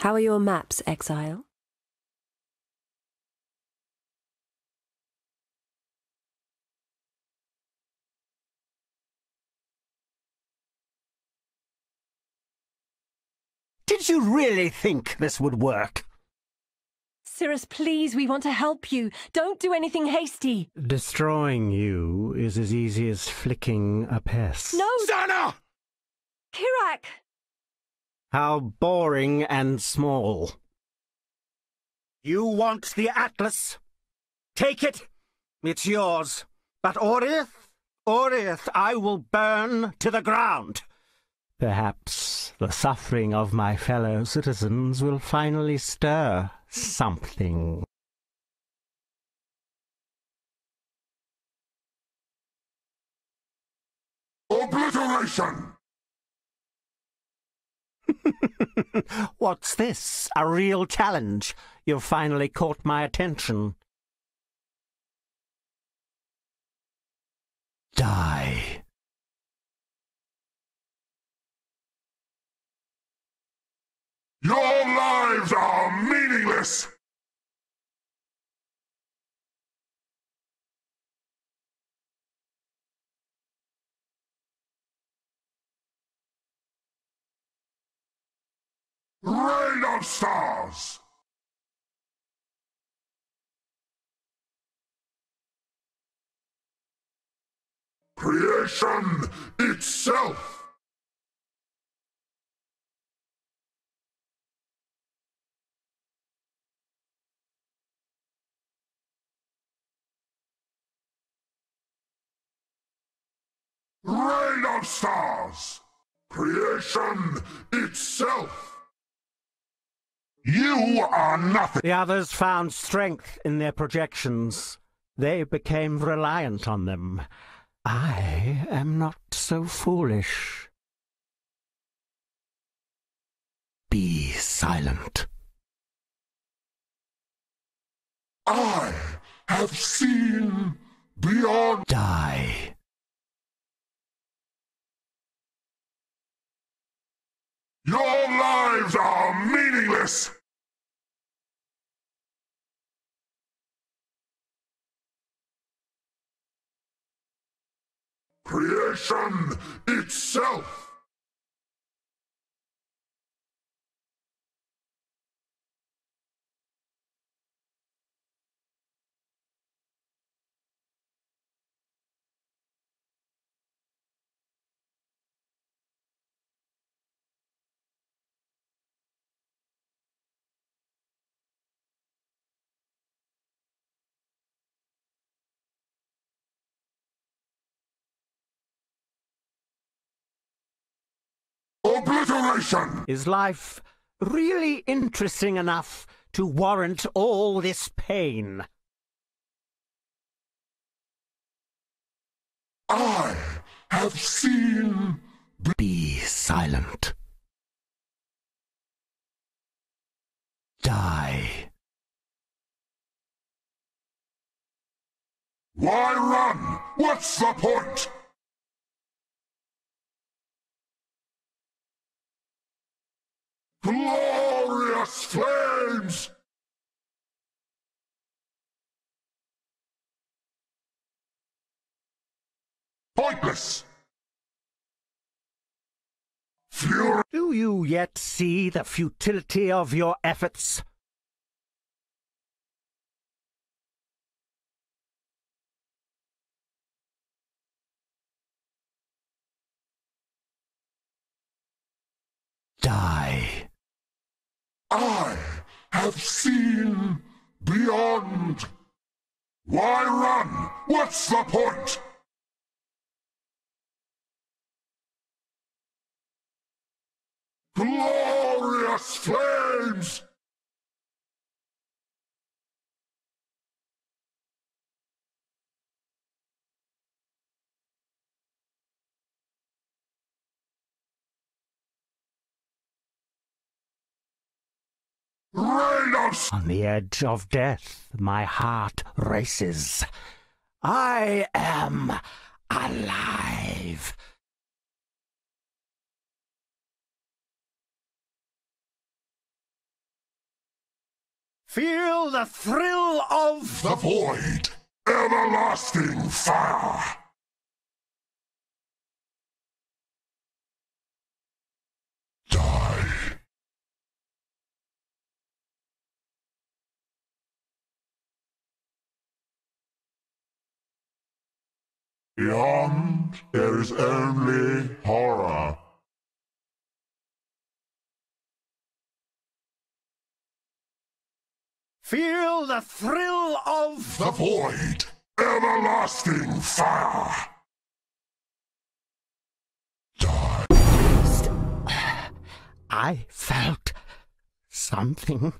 How are your maps, Exile? Did you really think this would work? Sirus, please, we want to help you. Don't do anything hasty. Destroying you is as easy as flicking a pest. No! Zana! Kirac! How boring and small. You want the Atlas? Take it. It's yours. But Oriath, Oriath, I will burn to the ground. Perhaps the suffering of my fellow citizens will finally stir something. Obliteration! What's this? A real challenge? You've finally caught my attention. Die. Your lives are meaningless! Rain of stars! Creation itself! Rain of stars! Creation itself! You are nothing! The others found strength in their projections. They became reliant on them. I am not so foolish. Be silent. I have seen beyond. Die. Your lives are meaningless! Creation itself! Obliteration! Is life really interesting enough to warrant all this pain? I have seen. Be silent. Die. Why run? What's the point? Glorious flames! Pointless! Fury! Do you yet see the futility of your efforts? I have seen beyond. Why run? What's the point? Glorious flames! Rain On the edge of death, my heart races. I am alive. Feel the thrill of The void. Everlasting fire. Die. Beyond, there is only horror. Feel the thrill of The void. Everlasting fire. Die. I felt something